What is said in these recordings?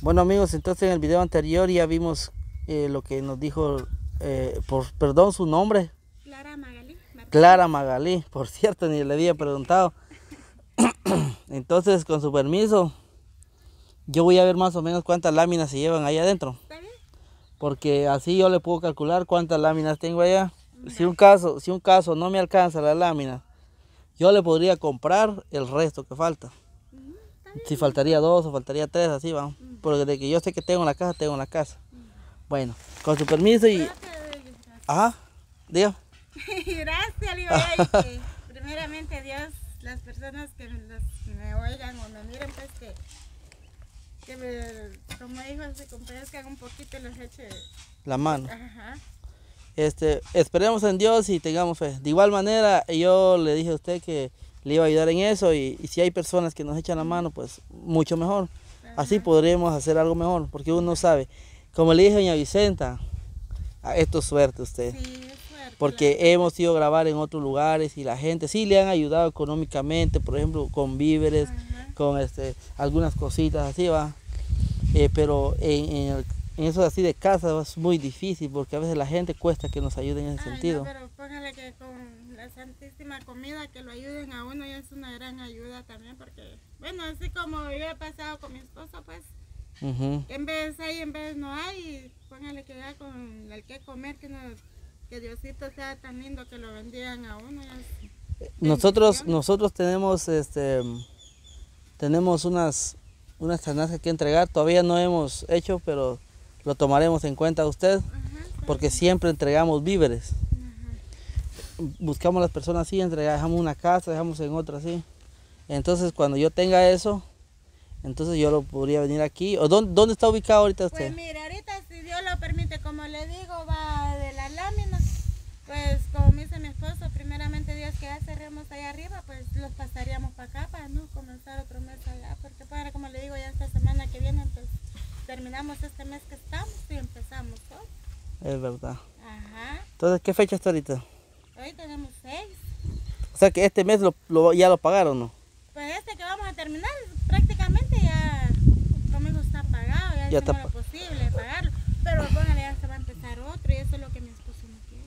Bueno amigos, entonces en el video anterior ya vimos eh, lo que nos dijo, eh, por perdón su nombre. Clara Magalí. Clara Magalí, por cierto, ni le había preguntado. Entonces, con su permiso, yo voy a ver más o menos cuántas láminas se llevan ahí adentro. ¿Está bien? Porque así yo le puedo calcular cuántas láminas tengo allá. Si un caso, si un caso no me alcanza la lámina, yo le podría comprar el resto que falta. Si faltaría dos o faltaría tres, así va. Porque de que yo sé que tengo en la casa, tengo en la casa. Bueno, con su permiso y... Ajá, diga. Gracias, le iba a decir que primeramente Dios, las personas que me, los- me oigan o me miren, pues que, que me, como dijo, se compadezcan un poquito y les eche, La mano. ajá, Este, esperemos en Dios y tengamos fe. De igual manera, yo le dije a usted que le iba a ayudar en eso y, y si hay personas que nos echan la mano, pues mucho mejor. Así podremos hacer algo mejor, porque uno no sabe. Como le dije a doña Vicenta, ah, esto es suerte usted. sí, es fuerte. Porque hemos ido a grabar en otros lugares y la gente sí le han ayudado económicamente, por ejemplo, con víveres, Ajá. con este, algunas cositas así, va. Eh, pero en, en, el- en eso así de casa es muy difícil porque a veces la gente cuesta que nos ayude en ese Ay, no, sentido. pero póngale que con la santísima comida que lo ayuden a uno ya es una gran ayuda también porque, bueno, así como yo he pasado con mi esposo, pues en vez hay, en vez no hay, y póngale que ya con el que comer, que, no, que Diosito sea tan lindo que lo bendigan a uno. es- Nosotros, nosotros tenemos este tenemos unas unas canastas que entregar, todavía no hemos hecho, pero lo tomaremos en cuenta usted, Ajá, porque siempre entregamos víveres. Buscamos las personas así, entregamos, dejamos una casa, dejamos en otra así. Entonces cuando yo tenga eso, entonces yo lo podría venir aquí. ¿O dónde, dónde está ubicado ahorita Pues usted? mire, ahorita si Dios lo permite, como le digo, va de las láminas. Pues como me dice mi esposo, primeramente Dios que ya cerremos allá arriba, pues los pasaríamos para acá para no comenzar otro mes allá. Porque para, como le digo, ya esta semana que viene, pues terminamos este mes que estamos y empezamos todo. Es verdad. Ajá. Entonces, ¿qué fecha está ahorita? Hoy tenemos seis. O sea que este mes lo, lo- ya lo pagaron, ¿no? Pues este que vamos a terminar, prácticamente ya conmigo está pagado, ya, Ya está lo posible pagarlo. Pero póngale, ya se va a empezar otro y eso es lo que mi esposo no quiere.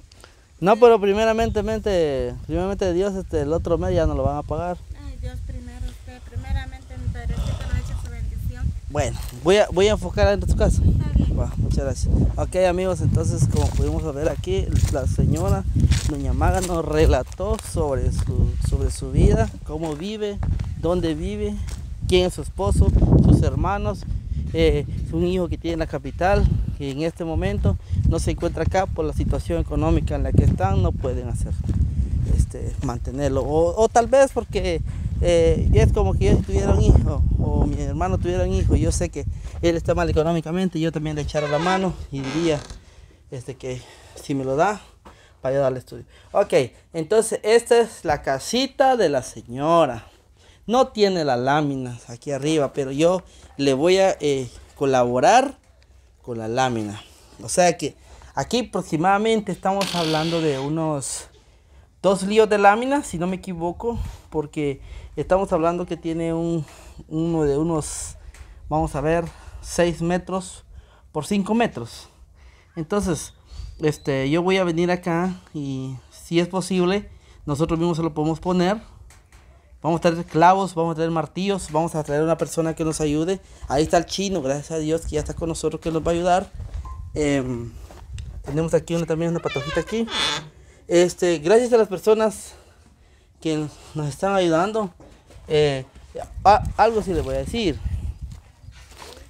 No, pero primeramente, mente- primeramente Dios, este, el otro mes ya no lo van a pagar. Ay, Dios primero, usted, primeramente mi padrecito nos echa su bendición. Bueno, voy a, voy a enfocar en tu casa. Muchas gracias. Ok amigos, entonces como pudimos ver aquí, la señora Doña Maga nos relató sobre su, sobre su vida, cómo vive, dónde vive, quién es su esposo, sus hermanos, eh, un hijo que tiene en la capital, que en este momento no se encuentra acá por la situación económica en la que están, no pueden hacer este, mantenerlo. O tal vez porque eh, es como que yo tuviera un hijo o mi hermano tuviera un hijo yo sé que él está mal económicamente, yo también le echara la mano y diría este, que si me lo da, para yo darle estudio. Ok, entonces esta es la casita de la señora. No tiene las láminas aquí arriba, pero yo le voy a eh, colaborar con la lámina. O sea que aquí aproximadamente estamos hablando de unos dos líos de láminas, si no me equivoco, porque estamos hablando que tiene un, uno de unos, vamos a ver, 6 metros por 5 metros. Entonces, este, yo voy a venir acá y si es posible, nosotros mismos se lo podemos poner. Vamos a traer clavos, vamos a traer martillos, vamos a traer una persona que nos ayude. Ahí está el chino, gracias a Dios que ya está con nosotros que nos va a ayudar. Em, tenemos aquí una, también una patojita aquí. Este, gracias a las personas que nos están ayudando. eh, algo sí les voy a decir.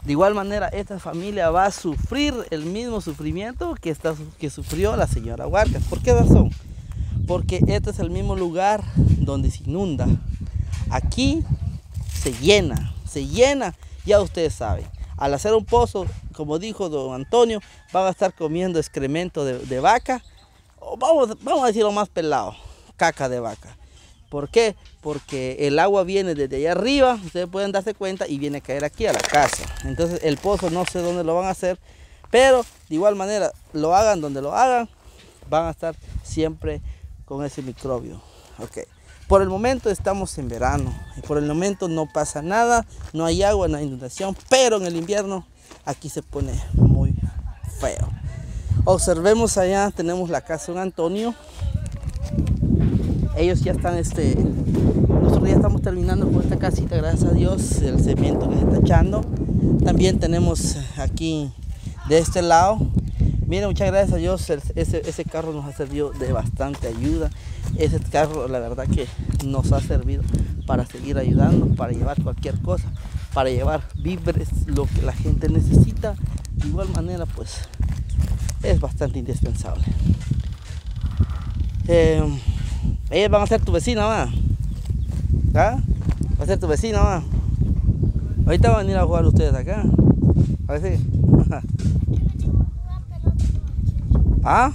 De igual manera, esta familia va a sufrir el mismo sufrimiento que, está, que sufrió la señora Huarcas. ¿Por qué razón? Porque este es el mismo lugar donde se inunda. Aquí se llena, se llena, ya ustedes saben. Al hacer un pozo, como dijo don Antonio, van a estar comiendo excremento de, de vaca. O vamos, vamos a decirlo más pelado, caca de vaca. ¿Por qué? Porque el agua viene desde allá arriba, ustedes pueden darse cuenta, y viene a caer aquí a la casa. Entonces el pozo no sé dónde lo van a hacer, pero de igual manera, lo hagan donde lo hagan, van a estar siempre con ese microbio. Ok. Por el momento estamos en verano y por el momento no pasa nada, no hay agua, no hay inundación, pero en el invierno aquí se pone muy feo. Observemos allá, tenemos la casa de Antonio. Ellos ya están, este, nosotros ya estamos terminando con esta casita, gracias a Dios, el cemento que se está echando. También tenemos aquí de este lado Miren, muchas gracias a Dios, ese, carro nos ha servido de bastante ayuda. Ese carro, la verdad que nos ha servido para seguir ayudando, para llevar cualquier cosa, para llevar víveres, lo que la gente necesita. De igual manera, pues es bastante indispensable. Eh, ellas van a ser tu vecina, va. ¿Ah? Va a ser tu vecina, va. Ahorita van a venir a jugar ustedes acá. A ver si. ¿Ah?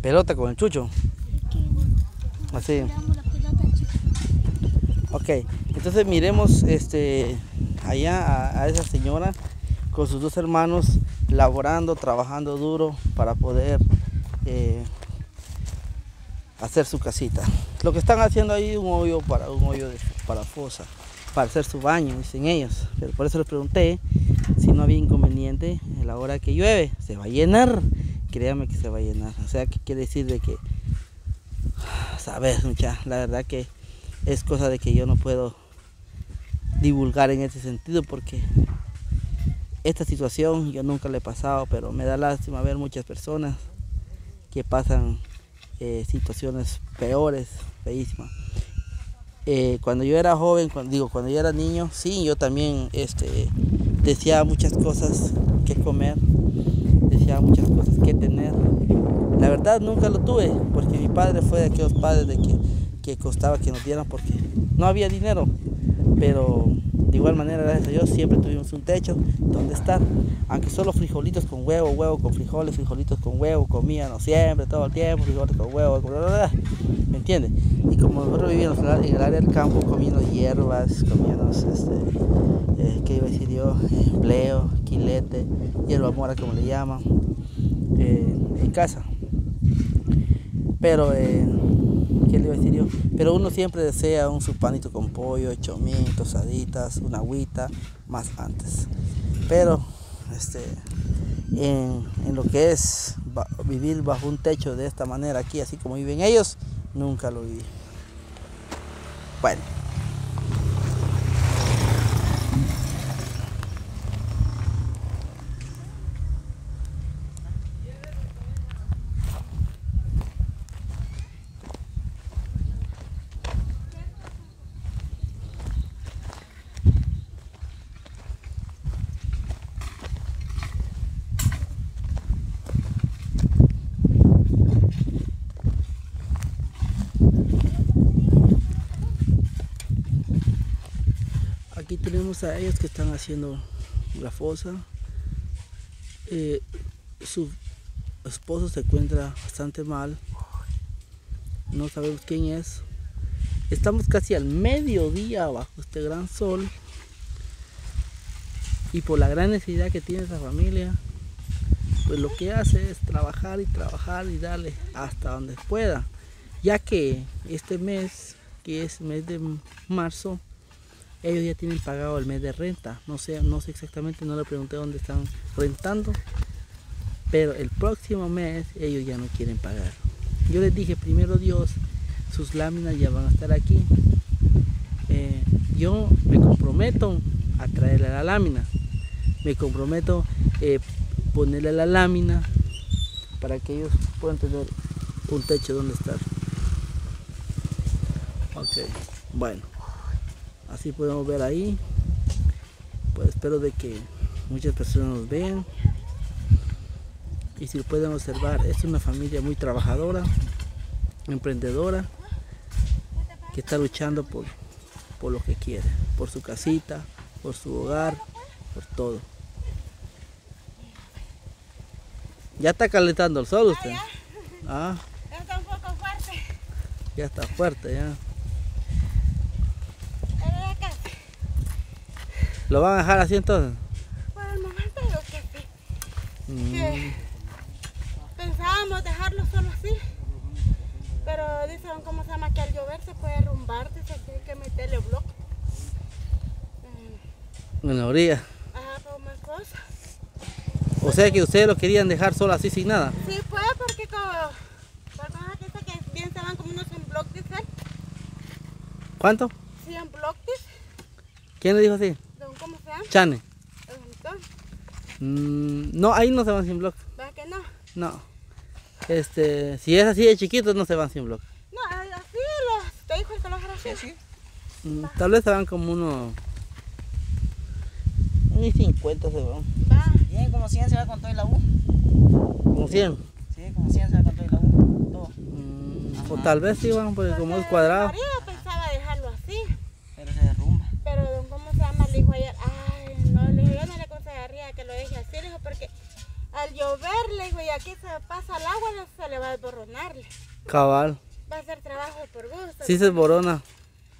Pelota con el chucho. Así. Ok, entonces miremos este allá a, esa señora con sus dos hermanos laborando, trabajando duro para poder eh, hacer su casita. Lo que están haciendo ahí es un hoyo para un hoyo de, para fosa, para hacer su baño, dicen ellos. Pero por eso les pregunté si no había inconveniente en la hora que llueve, se va a llenar. Créame que se va a llenar. O sea, que quiere decir de que, sabes, mucha, la verdad que es cosa de que yo no puedo divulgar en ese sentido porque esta situación yo nunca le he pasado, pero me da lástima ver muchas personas que pasan eh, situaciones peores, feísimas. Eh, cuando yo era joven, cuando, digo, cuando yo era niño, sí, yo también este, deseaba muchas cosas que comer, deseaba muchas cosas que tener. La verdad nunca lo tuve, porque mi padre fue de aquellos padres de que, que costaba que nos dieran porque no había dinero, pero de igual manera, gracias a Dios, siempre tuvimos un techo donde estar. Aunque solo frijolitos con huevo, huevo con frijoles, frijolitos con huevo, comíamos siempre, todo el tiempo, frijoles con huevo, ¿me entiendes? Y como nosotros vivíamos en el área del campo, comiendo hierbas, comíamos, este, eh, ¿qué iba a decir yo? Empleo, quilete, hierba mora como le llaman, eh, en casa. Pero eh, Pero uno siempre desea un supanito con pollo, chomín, tosaditas, una agüita, más antes. Pero este, en, en lo que es vivir bajo un techo de esta manera aquí, así como viven ellos, nunca lo viví. Bueno. Tenemos a ellos que están haciendo la fosa. Eh, su esposo se encuentra bastante mal. No sabemos quién es. Estamos casi al mediodía bajo este gran sol. Y por la gran necesidad que tiene esa familia, pues lo que hace es trabajar y trabajar y darle hasta donde pueda. Ya que este mes, que es mes de marzo, ellos ya tienen pagado el mes de renta. No sé, no sé exactamente, no le pregunté dónde están rentando. Pero el próximo mes ellos ya no quieren pagar. Yo les dije, primero Dios, sus láminas ya van a estar aquí. Eh, yo me comprometo a traerle la lámina. Me comprometo a eh, ponerle la lámina para que ellos puedan tener un techo donde estar. Ok, bueno así podemos ver ahí. Pues espero de que muchas personas nos vean. Y si pueden observar es una familia muy trabajadora emprendedora que está luchando por, por lo que quiere por su casita por su hogar por todo. Ya está calentando el sol usted. Ah, ya está un poco fuerte. Ya está fuerte ya ¿Lo van a dejar así entonces? Por el momento yo que sí. Mm. pensábamos dejarlo solo así. Pero dicen, ¿cómo se llama? Que al llover se puede derrumbar, dice que hay que meterle bloque. Eh, En la orilla. ajá, pero más cosas. O sea que ustedes lo querían dejar solo así sin nada. Sí, pues, porque como... Por cosa que que bien se van como unos 100 bloques. ¿Cuánto? 100 bloques. ¿Quién le dijo así? Don, ¿Cómo se llama? Chane. Mm, no, ahí no se van sin bloques. ¿Verdad que no? No. Este, si es así de chiquitos no se van sin bloques. No, así los... Te dijo el color así. Sí, Mm, tal vez se van como unos... Ni 50 se van. Va. Bien, como 100 se va con todo y la U. Como 100. Sí, como 100 se va con todo y la U. Todo. Mm, o tal vez sí van, porque como es cuadrado. María pensaba dejarlo así. Pero se derrumba. Pero don, ¿cómo se llama? Le dijo ayer, ay, no, le dijo, yo no le aconsejaría que lo deje así, le dijo, porque al llover, le dijo, y aquí se pasa el agua, no se le va a desboronarle. Cabal. Va a ser trabajo por gusto. Sí se desborona.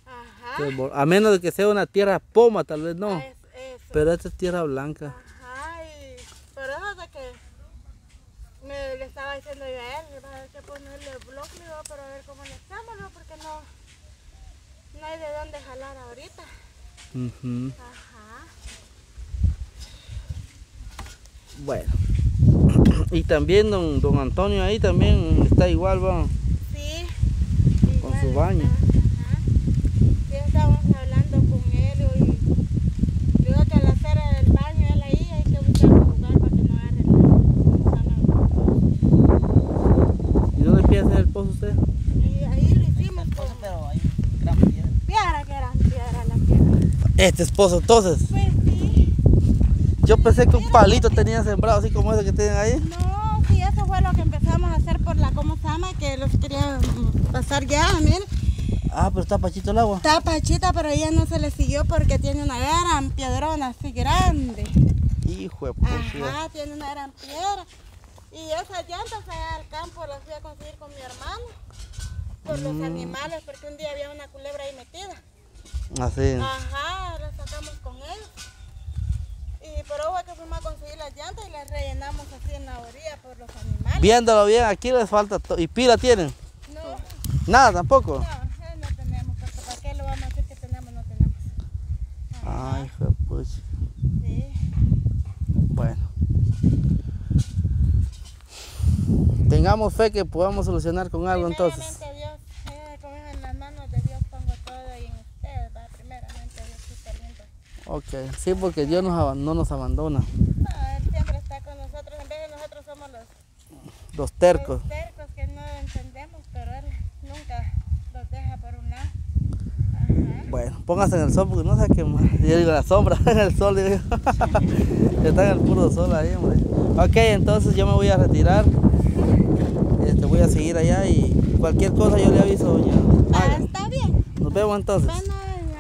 Ajá. se A menos de que sea una tierra poma, tal vez no. Es. Pero esta es tierra blanca. Ajá, y por eso de que me le estaba diciendo yo a él, va a haber que ponerle bloque, pero a ver cómo le hacemos, ¿no? porque no, no hay de dónde jalar ahorita. Ujú. Ajá. Bueno. Y también don, don Antonio ahí también está igual, va. Sí. Con igual su baño. está, Ajá. Sí, estábamos hablando con él y digo que al hacer el baño él ahí hay que buscar un lugar para que no agarre la ¿Y dónde empieza a hacer el pozo usted? Y ahí lo hicimos Está el pozo, pero hay gran piedra. piedra que era piedra la piedra. Este es pozo entonces. Pues sí. Yo pensé que un palito tenía sembrado así como ese que tienen ahí. No, sí, eso fue lo que empezamos a hacer por la, ¿cómo se llama? Que los quería mm, pasar ya, miren. Ah, pero está pachito el agua. Está pachita, pero ella no se le siguió porque tiene una gran piedrona así grande. Hijo de pucha. Ajá, tiene una gran piedra. Y esas llantas allá al campo las fui a conseguir con mi hermano. Por los animales, porque un día había una culebra ahí metida. Así. Ajá, las sacamos con él. Y por eso que fuimos a conseguir las llantas y las rellenamos así en la orilla por los animales. Viéndolo bien, aquí les falta todo. ¿Y pila tienen? No, Nada tampoco. no, eh, no tenemos, porque para qué lo vamos a decir que tenemos, no tenemos. Ay, hijo pucha. Sí. Bueno. Tengamos fe que podamos solucionar con algo entonces. Primeramente Dios, eh, como es en las manos de Dios pongo todo y en ustedes, va, primeramente Dios está lindo. Ok, sí, porque Dios nos no nos abandona. No, Él siempre está con nosotros, en vez de nosotros somos los, Los tercos. los tercos que no entendemos, pero Él nunca los deja por un lado. Ajá. Bueno, póngase en el sol porque no sé qué más. Yo digo la sombra en el sol. digo. Está en el puro sol ahí, hombre. Ok, entonces yo me voy a retirar. Este, voy a seguir allá y cualquier cosa yo le aviso, doña. Ah, está bien. Nos vemos entonces.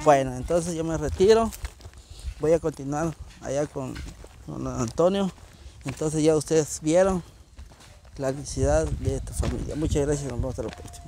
Bueno, entonces yo me retiro. Voy a continuar allá con, Antonio. Entonces ya ustedes vieron la necesidad de esta familia. Muchas gracias, nos vemos hasta la próxima.